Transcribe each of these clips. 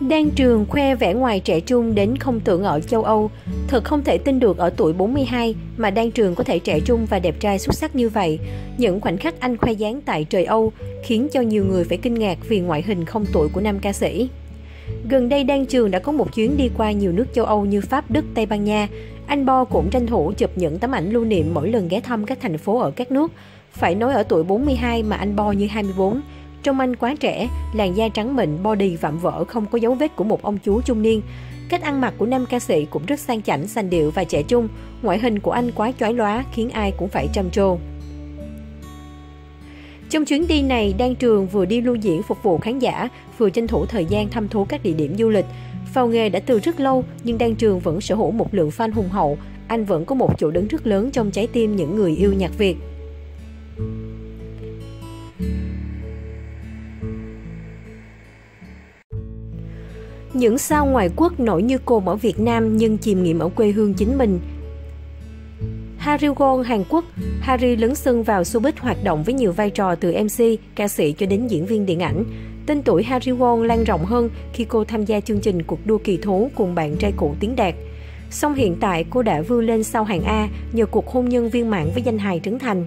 Đan Trường khoe vẻ ngoài trẻ trung đến không tưởng ở châu Âu. Thật không thể tin được ở tuổi 42 mà Đan Trường có thể trẻ trung và đẹp trai xuất sắc như vậy. Những khoảnh khắc anh khoe dáng tại trời Âu khiến cho nhiều người phải kinh ngạc vì ngoại hình không tuổi của nam ca sĩ. Gần đây Đan Trường đã có một chuyến đi qua nhiều nước châu Âu như Pháp, Đức, Tây Ban Nha. Anh Bo cũng tranh thủ chụp những tấm ảnh lưu niệm mỗi lần ghé thăm các thành phố ở các nước. Phải nói ở tuổi 42 mà anh Bo như 24. Trông anh quá trẻ, làn da trắng mịn, body vạm vỡ không có dấu vết của một ông chú trung niên. Cách ăn mặc của nam ca sĩ cũng rất sang chảnh, sành điệu và trẻ trung. Ngoại hình của anh quá chói lóa khiến ai cũng phải trầm trồ. Trong chuyến đi này, Đan Trường vừa đi lưu diễn phục vụ khán giả, vừa tranh thủ thời gian thăm thú các địa điểm du lịch. Vào nghề đã từ rất lâu, nhưng Đan Trường vẫn sở hữu một lượng fan hùng hậu. Anh vẫn có một chỗ đứng rất lớn trong trái tim những người yêu nhạc Việt. Những sao ngoài quốc nổi như cồn ở Việt Nam nhưng chìm nghiệm ở quê hương chính mình. Harry Won Hàn Quốc, Harry lấn sân vào showbiz hoạt động với nhiều vai trò từ MC, ca sĩ cho đến diễn viên điện ảnh. Tên tuổi Harry Won lan rộng hơn khi cô tham gia chương trình cuộc đua kỳ thú cùng bạn trai cũ Tiến Đạt. Song hiện tại cô đã vươn lên sau hàng A nhờ cuộc hôn nhân viên mãn với danh hài Trấn Thành.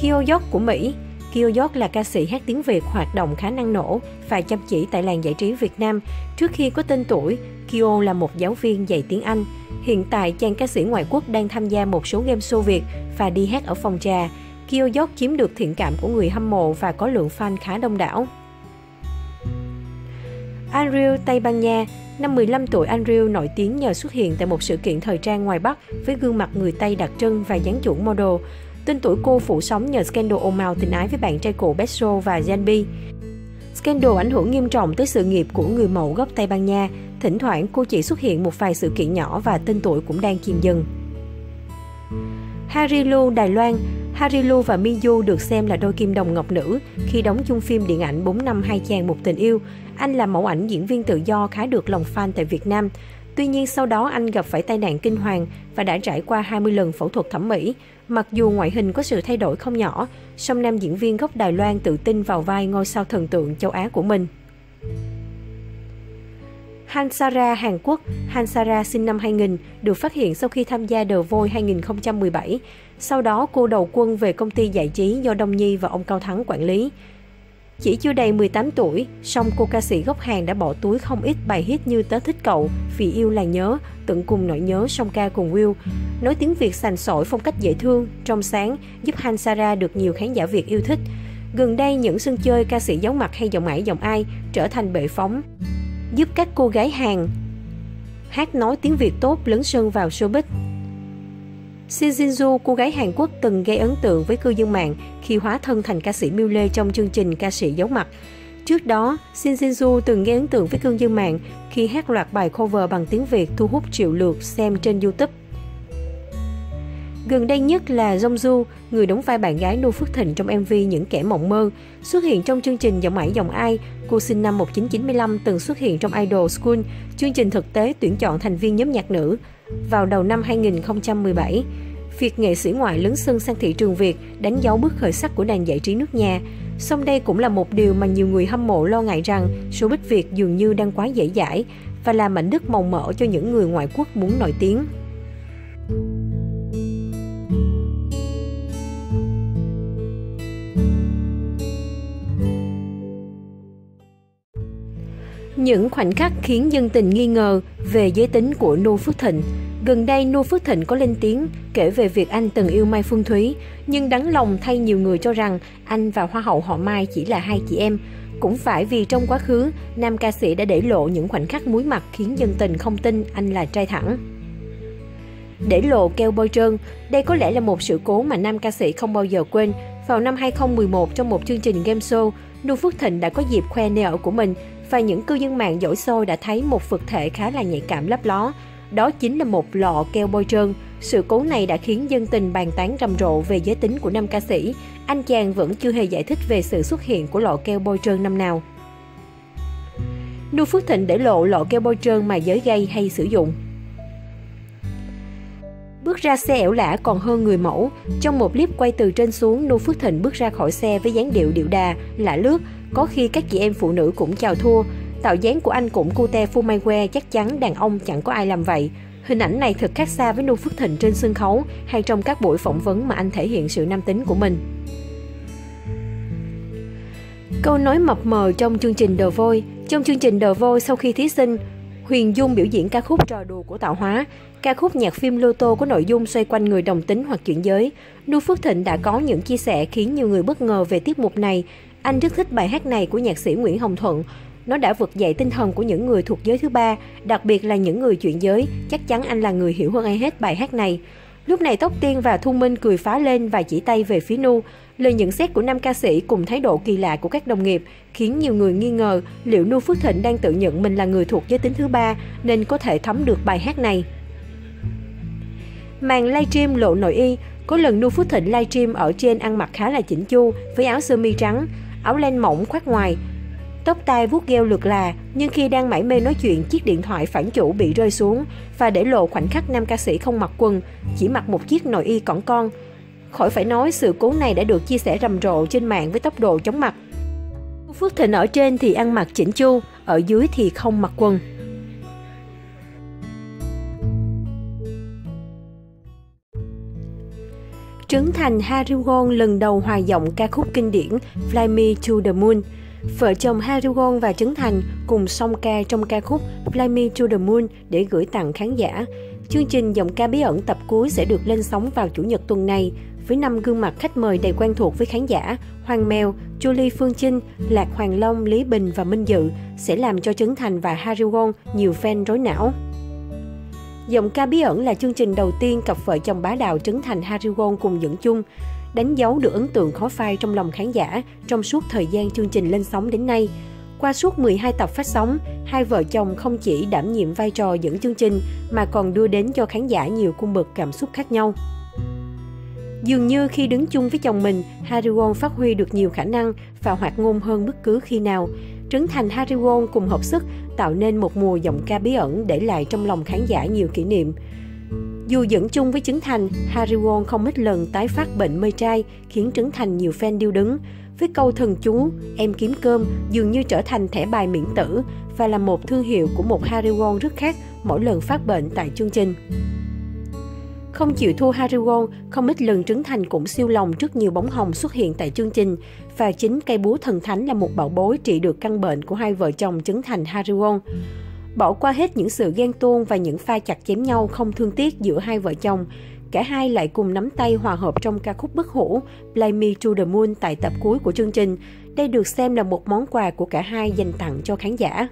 Kyo của Mỹ Kyo York là ca sĩ hát tiếng Việt hoạt động khá năng nổ và chăm chỉ tại làng giải trí Việt Nam. Trước khi có tên tuổi, Kyo là một giáo viên dạy tiếng Anh. Hiện tại, chàng ca sĩ ngoại quốc đang tham gia một số game show Việt và đi hát ở phòng trà. Kyo York chiếm được thiện cảm của người hâm mộ và có lượng fan khá đông đảo. Andrew Tây Ban Nha Năm 15 tuổi, Andrew nổi tiếng nhờ xuất hiện tại một sự kiện thời trang ngoài Bắc với gương mặt người Tây đặc trưng và dáng chuẩn model. Tên tuổi cô phủ sóng nhờ scandal ồn ào tình ái với bạn trai cũ Petro và Janbi. Scandal ảnh hưởng nghiêm trọng tới sự nghiệp của người mẫu gốc Tây Ban Nha. Thỉnh thoảng cô chỉ xuất hiện một vài sự kiện nhỏ và tên tuổi cũng đang chìm dần. Harry Lu, Đài Loan Harry Lu và Miyu được xem là đôi kim đồng ngọc nữ khi đóng chung phim điện ảnh 4 năm hai chàng một tình yêu. Anh là mẫu ảnh diễn viên tự do khá được lòng fan tại Việt Nam. Tuy nhiên sau đó anh gặp phải tai nạn kinh hoàng và đã trải qua 20 lần phẫu thuật thẩm mỹ. Mặc dù ngoại hình có sự thay đổi không nhỏ, song nam diễn viên gốc Đài Loan tự tin vào vai ngôi sao thần tượng châu Á của mình. Hansara Hàn Quốc, Hansara sinh năm 2000, được phát hiện sau khi tham gia The Voice 2017. Sau đó cô đầu quân về công ty giải trí do Đông Nhi và ông Cao Thắng quản lý. Chỉ chưa đầy 18 tuổi, song cô ca sĩ gốc Hàn đã bỏ túi không ít bài hit như Tớ thích cậu, Vì yêu là nhớ, Tận cùng nỗi nhớ song ca cùng Will. Nói tiếng Việt sành sỏi phong cách dễ thương, trong sáng, giúp Han Sara được nhiều khán giả Việt yêu thích. Gần đây, những sân chơi ca sĩ giấu mặt hay giọng ải giọng ai trở thành bệ phóng, giúp các cô gái Hàn hát nói tiếng Việt tốt lấn sân vào showbiz. Shin Jin-ju, cô gái Hàn Quốc từng gây ấn tượng với cư dân mạng khi hóa thân thành ca sĩ Miu Lê trong chương trình ca sĩ giấu mặt. Trước đó, Shin Jin-ju từng gây ấn tượng với cư dân mạng khi hát loạt bài cover bằng tiếng Việt thu hút triệu lượt xem trên YouTube. Gần đây nhất là Jongju, người đóng vai bạn gái Nô Phước Thịnh trong MV Những kẻ mộng mơ, xuất hiện trong chương trình Giọng ải giọng ai. Cô sinh năm 1995 từng xuất hiện trong Idol School, chương trình thực tế tuyển chọn thành viên nhóm nhạc nữ vào đầu năm 2017. Việc nghệ sĩ ngoại lấn sân sang thị trường Việt đánh dấu bước khởi sắc của nền giải trí nước nhà. Song đây cũng là một điều mà nhiều người hâm mộ lo ngại rằng showbiz Việt dường như đang quá dễ dãi và là mảnh đất màu mỡ cho những người ngoại quốc muốn nổi tiếng. Những khoảnh khắc khiến dân tình nghi ngờ về giới tính của nô Phước Thịnh. Gần đây, nô Phước Thịnh có lên tiếng kể về việc anh từng yêu Mai Phương Thúy, nhưng đắng lòng thay nhiều người cho rằng anh và Hoa hậu họ Mai chỉ là hai chị em. Cũng phải vì trong quá khứ, nam ca sĩ đã để lộ những khoảnh khắc muối mặt khiến dân tình không tin anh là trai thẳng. Để lộ keo bôi trơn, đây có lẽ là một sự cố mà nam ca sĩ không bao giờ quên. Vào năm 2011 trong một chương trình game show, Noo Phước Thịnh đã có dịp khoe nơi ở của mình và những cư dân mạng dỗi sôi đã thấy một vật thể khá là nhạy cảm lấp ló. Đó chính là một lọ keo bôi trơn. Sự cố này đã khiến dân tình bàn tán rầm rộ về giới tính của nam ca sĩ. Anh chàng vẫn chưa hề giải thích về sự xuất hiện của lọ keo bôi trơn năm nào. Nu Phước Thịnh để lộ lọ keo bôi trơn mà giới gây hay sử dụng. Bước ra xe ẻo lả còn hơn người mẫu. Trong một clip quay từ trên xuống, nô Phước Thịnh bước ra khỏi xe với dáng điệu điệu đà, lạ lướt, Có khi các chị em phụ nữ cũng chào thua. Tạo dáng của anh cũng cute phu mai que, chắc chắn đàn ông chẳng có ai làm vậy. Hình ảnh này thật khác xa với nô Phước Thịnh trên sân khấu hay trong các buổi phỏng vấn mà anh thể hiện sự nam tính của mình. Câu nói mập mờ trong chương trình The Voice Trong chương trình The Voice sau khi thí sinh Huyền Dung biểu diễn ca khúc Trò đùa của tạo hóa. Ca khúc nhạc phim Lô Tô có nội dung xoay quanh người đồng tính hoặc chuyển giới. Nu Phước Thịnh đã có những chia sẻ khiến nhiều người bất ngờ về tiết mục này. Anh rất thích bài hát này của nhạc sĩ Nguyễn Hồng Thuận. Nó đã vực dậy tinh thần của những người thuộc giới thứ ba, đặc biệt là những người chuyển giới. Chắc chắn anh là người hiểu hơn ai hết bài hát này. Lúc này Tóc Tiên và Thu Minh cười phá lên và chỉ tay về phía Nu. Lời nhận xét của nam ca sĩ cùng thái độ kỳ lạ của các đồng nghiệp khiến nhiều người nghi ngờ liệu Nu Phước Thịnh đang tự nhận mình là người thuộc giới tính thứ ba nên có thể thấm được bài hát này. Màn livestream lộ nội y, có lần Nu Phước Thịnh livestream ở trên ăn mặc khá là chỉnh chu với áo sơ mi trắng, áo len mỏng khoác ngoài, tóc tai vuốt gheo lượt là, nhưng khi đang mải mê nói chuyện, chiếc điện thoại phản chủ bị rơi xuống và để lộ khoảnh khắc nam ca sĩ không mặc quần, chỉ mặc một chiếc nội y cỏn con. Khỏi phải nói sự cố này đã được chia sẻ rầm rộ trên mạng với tốc độ chóng mặt. Phước Thịnh ở trên thì ăn mặc chỉnh chu, ở dưới thì không mặc quần. Trấn Thành Harigon lần đầu hòa giọng ca khúc kinh điển Fly Me to the Moon. Vợ chồng Harigon và Trấn Thành cùng song ca trong ca khúc Fly Me to the Moon để gửi tặng khán giả. Chương trình giọng ca bí ẩn tập cuối sẽ được lên sóng vào Chủ nhật tuần này với năm gương mặt khách mời đầy quen thuộc với khán giả, Hoàng Mèo, Julie Phương Trinh, Lạc Hoàng Long, Lý Bình và Minh Dự sẽ làm cho Trấn Thành và Harigon nhiều fan rối não. Giọng ca bí ẩn là chương trình đầu tiên cặp vợ chồng bá đạo Trấn Thành Harigon cùng dẫn chung, đánh dấu được ấn tượng khó phai trong lòng khán giả trong suốt thời gian chương trình lên sóng đến nay. Qua suốt 12 tập phát sóng, hai vợ chồng không chỉ đảm nhiệm vai trò dẫn chương trình mà còn đưa đến cho khán giả nhiều cung bậc cảm xúc khác nhau. Dường như khi đứng chung với chồng mình, Hariwon phát huy được nhiều khả năng và hoạt ngôn hơn bất cứ khi nào. Trấn Thành Hariwon cùng hợp sức tạo nên một mùa giọng ca bí ẩn để lại trong lòng khán giả nhiều kỷ niệm. Dù dẫn chung với Trấn Thành, Hariwon không ít lần tái phát bệnh mê trai, khiến Trấn Thành nhiều fan điêu đứng. Với câu thần chú, em kiếm cơm dường như trở thành thẻ bài miễn tử và là một thương hiệu của một Hariwon rất khác mỗi lần phát bệnh tại chương trình. Không chịu thua Hariwon, không ít lần Trấn Thành cũng siêu lòng trước nhiều bóng hồng xuất hiện tại chương trình. Và chính cây búa thần thánh là một bảo bối trị được căn bệnh của hai vợ chồng Trấn Thành Hariwon. Bỏ qua hết những sự ghen tuông và những pha chặt chém nhau không thương tiếc giữa hai vợ chồng, cả hai lại cùng nắm tay hòa hợp trong ca khúc bất hủ Play Me to the Moon tại tập cuối của chương trình. Đây được xem là một món quà của cả hai dành tặng cho khán giả.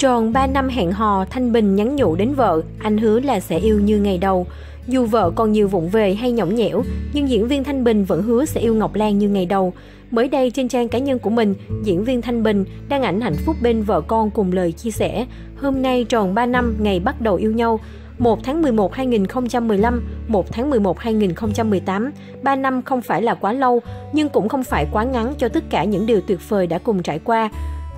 Tròn 3 năm hẹn hò, Thanh Bình nhắn nhủ đến vợ, anh hứa là sẽ yêu như ngày đầu. Dù vợ còn nhiều vụng về hay nhõng nhẽo, nhưng diễn viên Thanh Bình vẫn hứa sẽ yêu Ngọc Lan như ngày đầu. Mới đây trên trang cá nhân của mình, diễn viên Thanh Bình đăng ảnh hạnh phúc bên vợ con cùng lời chia sẻ. Hôm nay tròn 3 năm ngày bắt đầu yêu nhau, 1 tháng 11 2015, 1 tháng 11 2018. 3 năm không phải là quá lâu, nhưng cũng không phải quá ngắn cho tất cả những điều tuyệt vời đã cùng trải qua.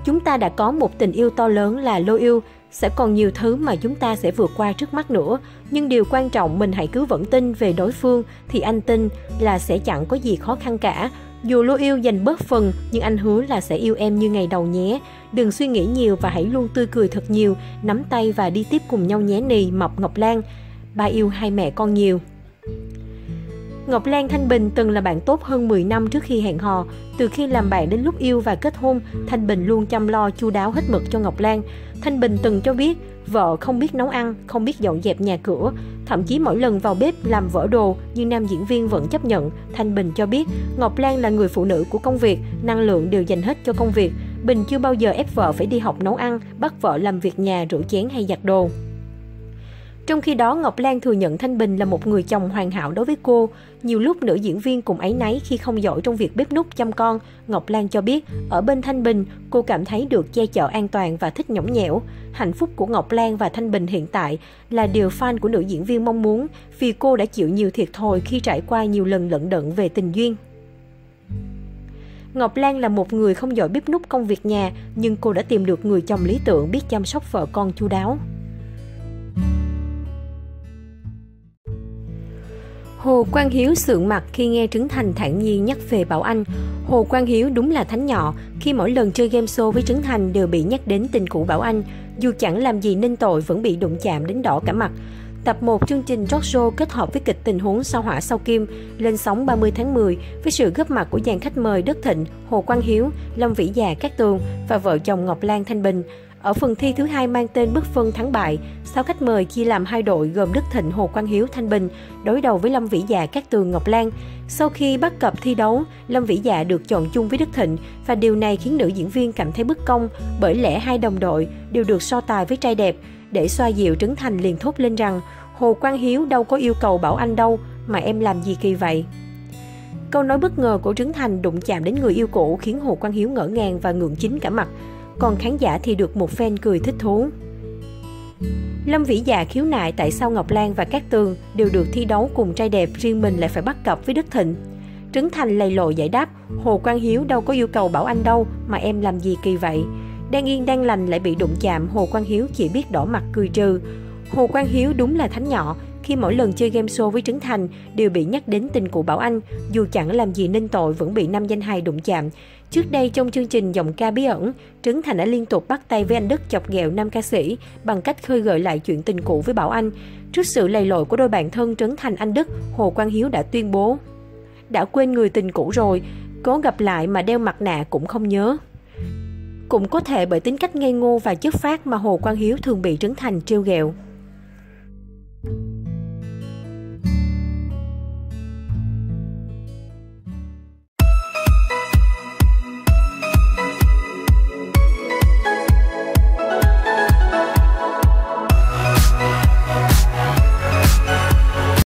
Chúng ta đã có một tình yêu to lớn là lô yêu, sẽ còn nhiều thứ mà chúng ta sẽ vượt qua trước mắt nữa. Nhưng điều quan trọng mình hãy cứ vẫn tin về đối phương thì anh tin là sẽ chẳng có gì khó khăn cả. Dù lô yêu dành bớt phần nhưng anh hứa là sẽ yêu em như ngày đầu nhé. Đừng suy nghĩ nhiều và hãy luôn tươi cười thật nhiều, nắm tay và đi tiếp cùng nhau nhé nì mọc Ngọc Lan. Ba yêu hai mẹ con nhiều. Ngọc Lan Thanh Bình từng là bạn tốt hơn 10 năm trước khi hẹn hò. Từ khi làm bạn đến lúc yêu và kết hôn, Thanh Bình luôn chăm lo chu đáo hết mực cho Ngọc Lan. Thanh Bình từng cho biết vợ không biết nấu ăn, không biết dọn dẹp nhà cửa, thậm chí mỗi lần vào bếp làm vỡ đồ nhưng nam diễn viên vẫn chấp nhận. Thanh Bình cho biết Ngọc Lan là người phụ nữ của công việc, năng lượng đều dành hết cho công việc. Bình chưa bao giờ ép vợ phải đi học nấu ăn, bắt vợ làm việc nhà rửa chén hay giặt đồ. Trong khi đó, Ngọc Lan thừa nhận Thanh Bình là một người chồng hoàn hảo đối với cô. Nhiều lúc nữ diễn viên cũng ấy náy khi không giỏi trong việc bếp nút chăm con. Ngọc Lan cho biết, ở bên Thanh Bình, cô cảm thấy được che chở an toàn và thích nhõng nhẽo. Hạnh phúc của Ngọc Lan và Thanh Bình hiện tại là điều fan của nữ diễn viên mong muốn vì cô đã chịu nhiều thiệt thòi khi trải qua nhiều lần lận đận về tình duyên. Ngọc Lan là một người không giỏi bếp nút công việc nhà, nhưng cô đã tìm được người chồng lý tưởng biết chăm sóc vợ con chu đáo. Hồ Quang Hiếu sượng mặt khi nghe Trấn Thành thản nhiên nhắc về Bảo Anh. Hồ Quang Hiếu đúng là thánh nhỏ, khi mỗi lần chơi game show với Trấn Thành đều bị nhắc đến tình cũ Bảo Anh. Dù chẳng làm gì nên tội vẫn bị đụng chạm đến đỏ cả mặt. Tập 1 chương trình talk show kết hợp với kịch tình huống sao hỏa sao kim lên sóng 30 tháng 10 với sự góp mặt của dàn khách mời Đức Thịnh, Hồ Quang Hiếu, Lâm Vĩ Già Cát Tường và vợ chồng Ngọc Lan Thanh Bình. Ở phần thi thứ hai mang tên bức phân thắng bại, sáu khách mời chia làm hai đội gồm Đức Thịnh, Hồ Quang Hiếu, Thanh Bình đối đầu với Lâm Vĩ Dạ, Cát Tường, Ngọc Lan. Sau khi bắt cặp thi đấu, Lâm Vĩ Dạ được chọn chung với Đức Thịnh và điều này khiến nữ diễn viên cảm thấy bất công bởi lẽ hai đồng đội đều được so tài với trai đẹp. Để xoa dịu Trấn Thành liền thốt lên rằng Hồ Quang Hiếu đâu có yêu cầu bảo anh đâu mà em làm gì kỳ vậy. Câu nói bất ngờ của Trấn Thành đụng chạm đến người yêu cũ khiến Hồ Quang Hiếu ngỡ ngàng và ngượng chính cả mặt còn khán giả thì được một fan cười thích thú. Lâm Vĩ Dạ khiếu nại tại sao Ngọc Lan và Cát Tường đều được thi đấu cùng trai đẹp, riêng mình lại phải bắt cặp với Đức Thịnh. Trấn Thành lầy lội giải đáp, Hồ Quang Hiếu đâu có yêu cầu bảo anh đâu, mà em làm gì kỳ vậy. Đang yên đang lành lại bị đụng chạm, Hồ Quang Hiếu chỉ biết đỏ mặt cười trừ. Hồ Quang Hiếu đúng là thánh nhỏ, khi mỗi lần chơi game show với Trấn Thành đều bị nhắc đến tình cụ Bảo Anh, dù chẳng làm gì nên tội vẫn bị năm danh hài đụng chạm. Trước đây trong chương trình giọng ca bí ẩn, Trấn Thành đã liên tục bắt tay với anh Đức chọc ghẹo nam ca sĩ bằng cách khơi gợi lại chuyện tình cũ với Bảo Anh. Trước sự lầy lội của đôi bạn thân Trấn Thành Anh Đức, Hồ Quang Hiếu đã tuyên bố đã quên người tình cũ rồi, cố gặp lại mà đeo mặt nạ cũng không nhớ. Cũng có thể bởi tính cách ngây ngô và chất phát mà Hồ Quang Hiếu thường bị Trấn Thành trêu ghẹo.